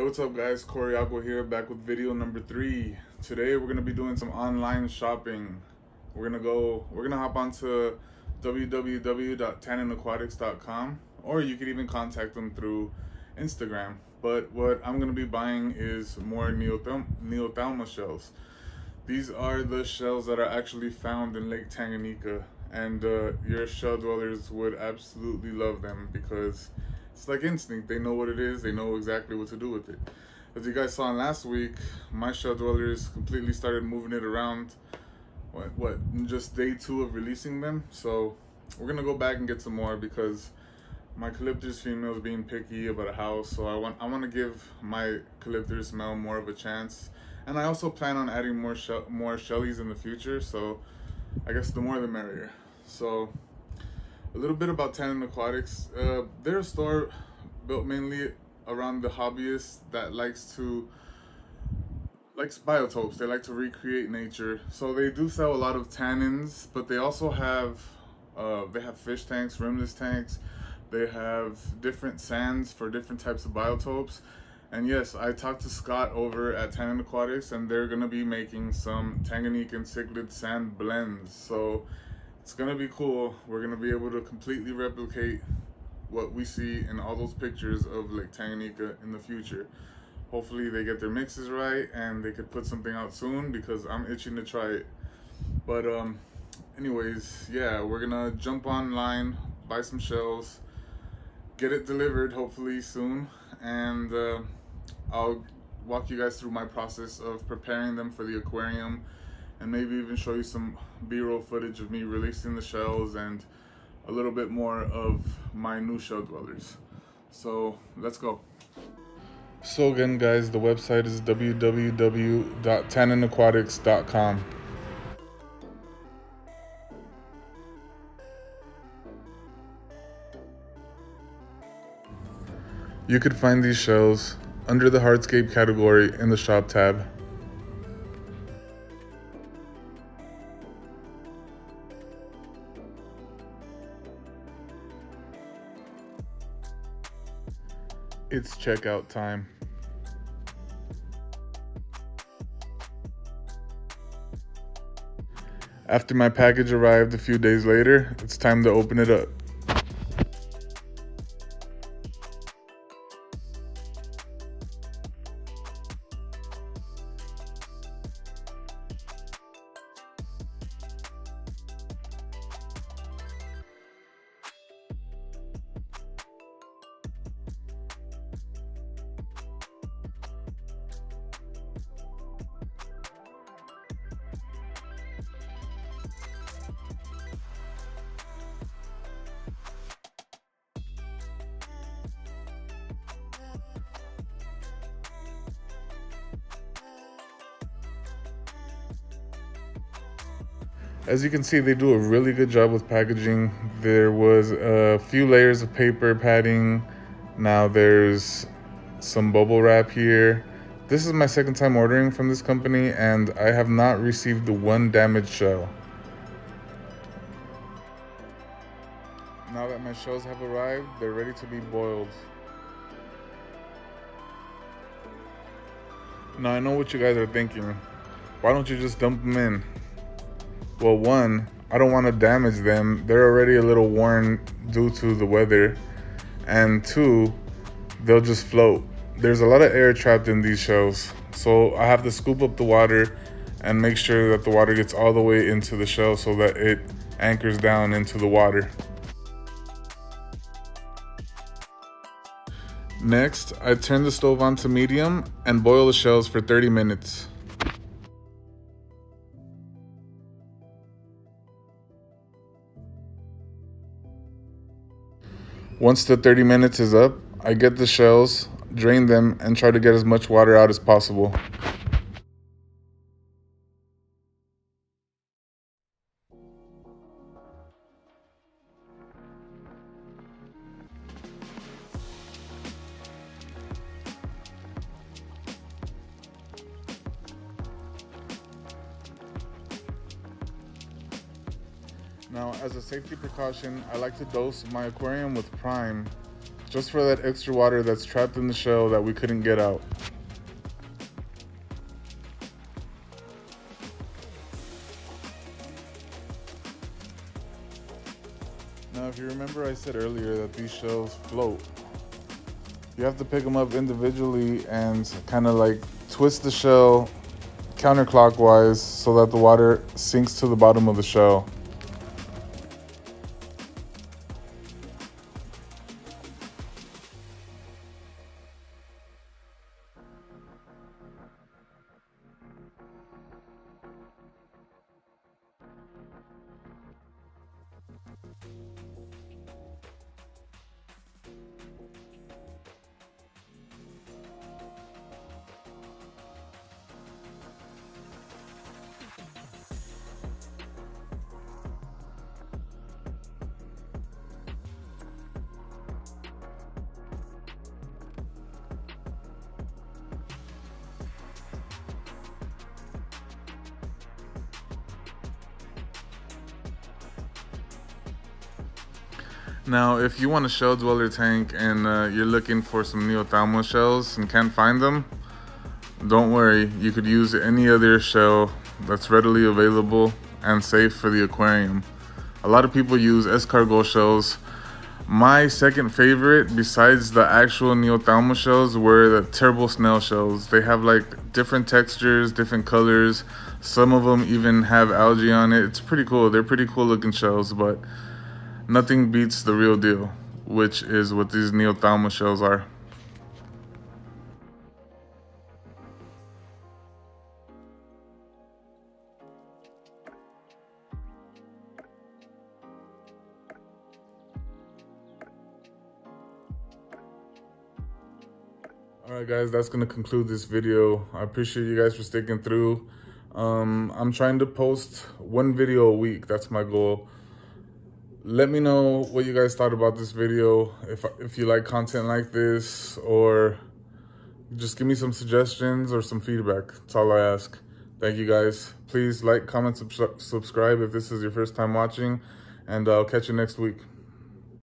Hey, what's up guys? Koryaqua here, back with video number three. Today we're gonna be doing some online shopping. We're gonna go, we're gonna hop onto www.tanninaquatics.com or you could even contact them through Instagram. But what I'm gonna be buying is more Neothauma shells. These are the shells that are actually found in Lake Tanganyika and uh, your shell dwellers would absolutely love them because it's like instinct. They know what it is. They know exactly what to do with it. As you guys saw last week, my shell dwellers completely started moving it around. What, what just day two of releasing them. So we're gonna go back and get some more because my Callipterus female is being picky about a house. So I want I want to give my Callipterus male more of a chance. And I also plan on adding more more Shellies in the future. So I guess the more the merrier. So a little bit about Tannin Aquatics. Uh, they're a store built mainly around the hobbyist that likes to likes biotopes. They like to recreate nature. So they do sell a lot of tannins, but they also have uh, they have fish tanks, rimless tanks. They have different sands for different types of biotopes. And yes, I talked to Scott over at Tannin Aquatics, and they're gonna be making some Tanganyikan cichlid sand blends. So it's gonna be cool. We're gonna be able to completely replicate what we see in all those pictures of Lake Tanganyika in the future. Hopefully they get their mixes right and they could put something out soon because I'm itching to try it. But um, anyways, yeah, we're gonna jump online, buy some shells, get it delivered hopefully soon, and uh, I'll walk you guys through my process of preparing them for the aquarium and maybe even show you some b-roll footage of me releasing the shells and a little bit more of my new shell dwellers. So let's go. So again guys the website is www.tanninaquatics.com You could find these shells under the hardscape category in the shop tab. It's checkout time. After my package arrived a few days later, it's time to open it up. As you can see, they do a really good job with packaging. There was a few layers of paper padding. Now there's some bubble wrap here. This is my second time ordering from this company and I have not received the one damaged shell. Now that my shells have arrived, they're ready to be boiled. Now I know what you guys are thinking. Why don't you just dump them in? Well, one, I don't want to damage them. They're already a little worn due to the weather. And two, they'll just float. There's a lot of air trapped in these shells. So I have to scoop up the water and make sure that the water gets all the way into the shell so that it anchors down into the water. Next, I turn the stove on to medium and boil the shells for 30 minutes. Once the 30 minutes is up, I get the shells, drain them, and try to get as much water out as possible. Now, as a safety precaution, I like to dose my aquarium with Prime. just for that extra water that's trapped in the shell that we couldn't get out. Now, if you remember, I said earlier that these shells float. You have to pick them up individually and kind of like twist the shell counterclockwise so that the water sinks to the bottom of the shell. Now, if you want a shell dweller tank and uh, you're looking for some Neothauma shells and can't find them, don't worry. You could use any other shell that's readily available and safe for the aquarium. A lot of people use escargot shells. My second favorite, besides the actual Neothauma shells, were the turbo snail shells. They have like different textures, different colors. Some of them even have algae on it. It's pretty cool. They're pretty cool looking shells, but nothing beats the real deal, which is what these Neothauma shells are. All right, guys, that's going to conclude this video. I appreciate you guys for sticking through. Um, I'm trying to post one video a week. That's my goal let me know what you guys thought about this video if if you like content like this or just give me some suggestions or some feedback. That's all i ask. Thank you guys. Please like comment sub subscribe if this is your first time watching and i'll catch you next week